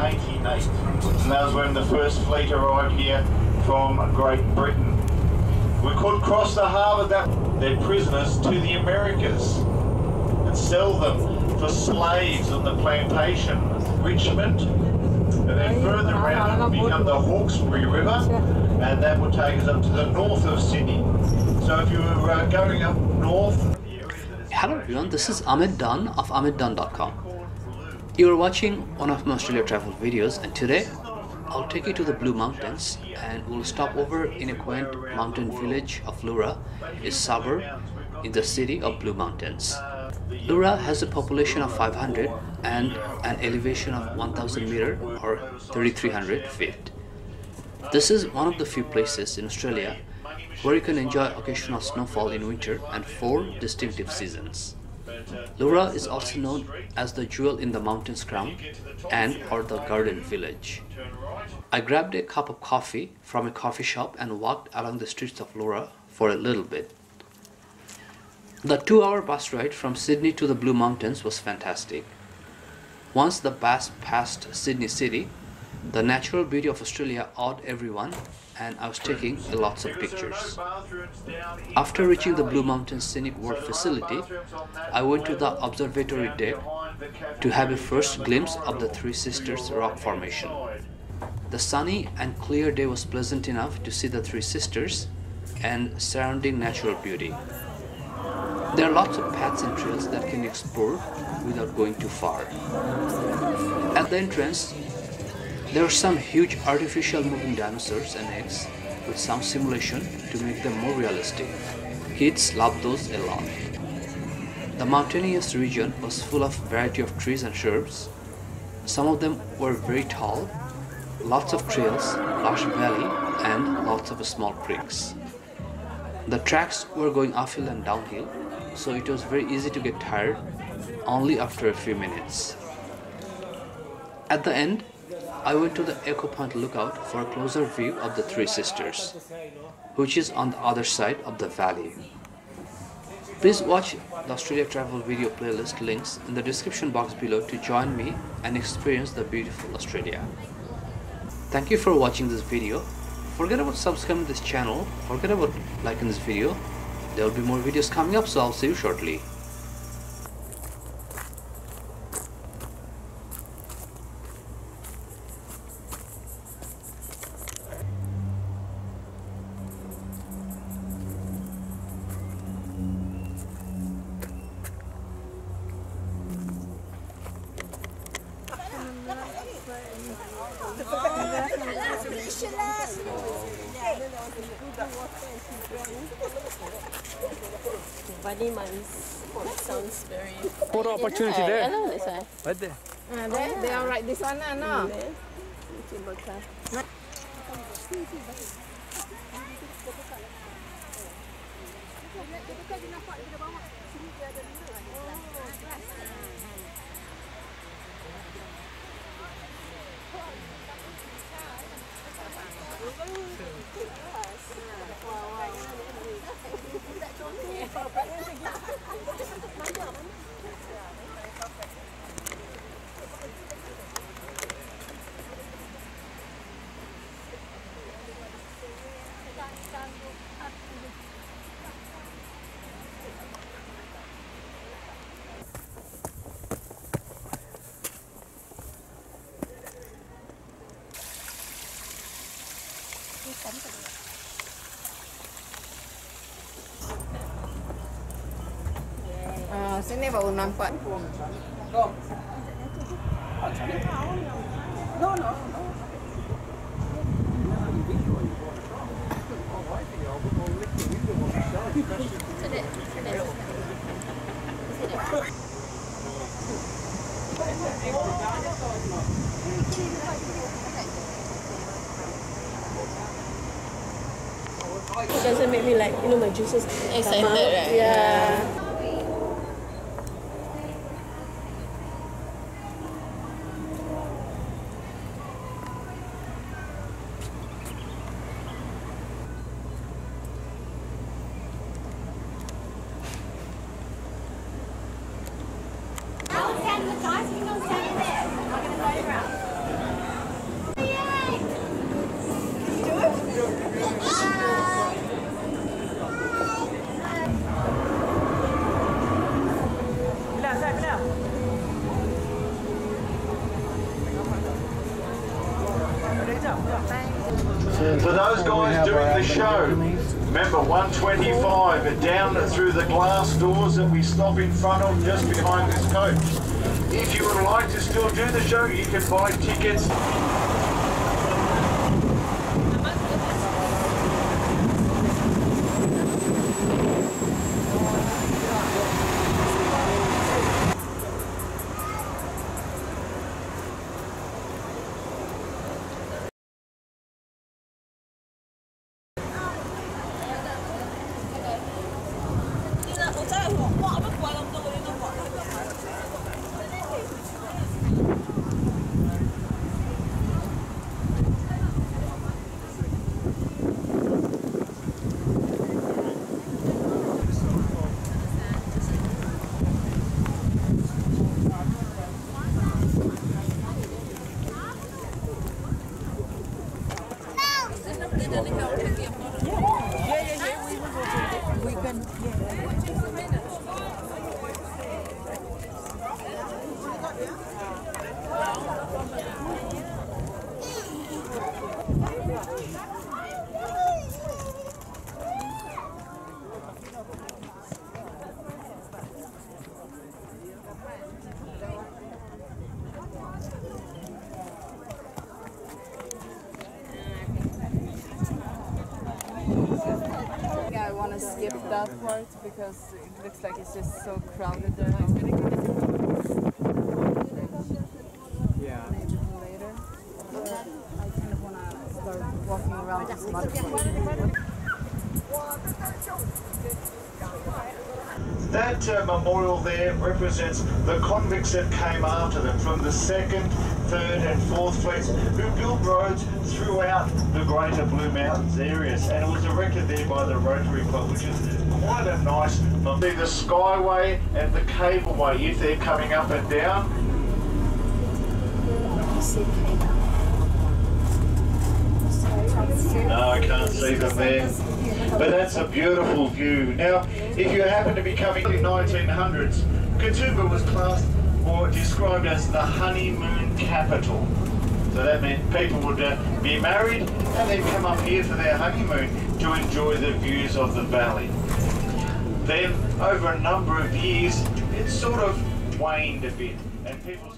1888. And that was when the first fleet arrived here from Great Britain. We could cross the harbour that their prisoners to the Americas and sell them for slaves on the plantation, Richmond. And then further around would become the Hawkesbury River, and that would take us up to the north of Sydney. So if you were uh, going up north, the area that is Hello everyone, this is Ahmed Dawn of AhmedDawn.com. You are watching one of my Australia travel videos and today I'll take you to the Blue Mountains and we'll stop over in a quaint mountain village of Leura, a suburb in the city of Blue Mountains. Leura has a population of 500 and an elevation of 1000 meter or 3300 feet. This is one of the few places in Australia where you can enjoy occasional snowfall in winter and four distinctive seasons. Leura is also known as the jewel in the mountain's crown and or the garden village. I grabbed a cup of coffee from a coffee shop and walked along the streets of Leura for a little bit. The two hour bus ride from Sydney to the Blue Mountains was fantastic. Once the bus passed Sydney City, the natural beauty of Australia awed everyone and I was taking lots of pictures. After reaching the Blue Mountains Scenic World facility, I went to the observatory deck to have a first glimpse of the Three Sisters rock formation. The sunny and clear day was pleasant enough to see the Three Sisters and surrounding natural beauty. There are lots of paths and trails that can be explored without going too far. At the entrance, there are some huge artificial moving dinosaurs and eggs with some simulation to make them more realistic. Kids love those a lot. The mountainous region was full of variety of trees and shrubs. Some of them were very tall, lots of trails, lush valley, and lots of small creeks. The tracks were going uphill and downhill, so it was very easy to get tired only after a few minutes. At the end, I went to the Echo Point lookout for a closer view of the Three Sisters, which is on the other side of the valley. Please watch the Australia Travel video playlist links in the description box below to join me and experience the beautiful Australia. Thank you for watching this video. Forget about subscribing to this channel, forget about liking this video. There will be more videos coming up so I'll see you shortly. Bunny months sounds very. Photo opportunity there. know this one. Right there. Ah, there, they are right this one lah, no? Cable car. Sini baru nampak. It doesn't make me like, you know, my juices Excited, come out. right? For those guys doing the show, remember 125 down through the glass doors that we stop in front of just behind this coach. If you would like to still do the show, you can buy tickets. Yeah, I want to skip that part because it looks like it's just so crowded there. Yeah. Maybe later. I kind of want to start walking around this mud. That uh, memorial there represents the convicts that came after them from the second, third and fourth fleets who built roads throughout the greater Blue Mountains areas and it was erected there by the Rotary Club which is quite a nice memorial. The Skyway and the Cableway if they're coming up and down No, I can't see them there. But that's a beautiful view. Now, if you happen to be coming in the 1900s, Katoomba was classed or described as the honeymoon capital. So that meant people would uh, be married and they'd come up here for their honeymoon to enjoy the views of the valley. Then, over a number of years, it sort of waned a bit and people